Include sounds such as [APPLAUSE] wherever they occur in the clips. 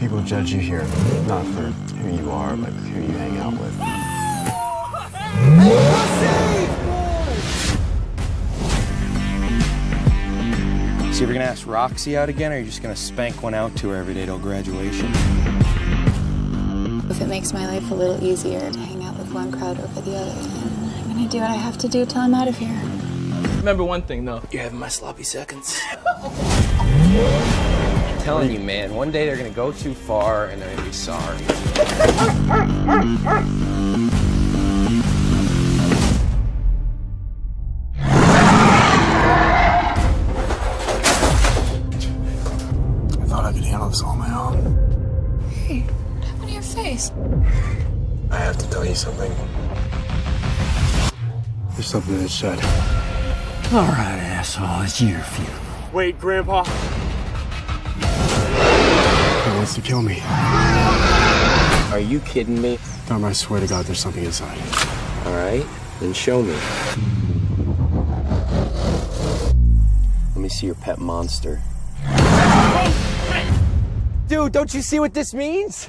People judge you here, not for who you are, but who you hang out with. See So you're gonna ask Roxy out again, or you're you just gonna spank one out to her every day till graduation? If it makes my life a little easier to hang out with one crowd over the other, then I'm gonna do what I have to do till I'm out of here. Remember one thing, though. You're having my sloppy seconds. [LAUGHS] I'm telling you, man, one day they're gonna go too far and they're gonna be sorry. I thought I could handle this on my own. Hey, what happened to your face? I have to tell you something. There's something that's said. All right, asshole, it's your funeral. Wait, Grandpa. He wants to kill me. Are you kidding me? Tom, I swear to God, there's something inside. All right, then show me. Let me see your pet monster. Dude, don't you see what this means?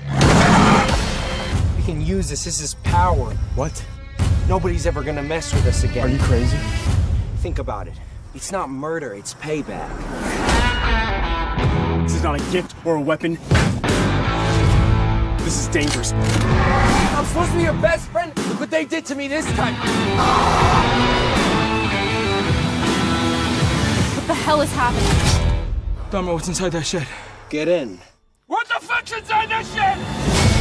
We can use this. This is power. What? Nobody's ever gonna mess with us again. Are you crazy? Think about it. It's not murder, it's payback. Gift or a weapon. This is dangerous. I'm supposed to be your best friend. Look what they did to me this time. What the hell is happening? Dommer, what's inside that shed? Get in. What the fuck's inside that shed?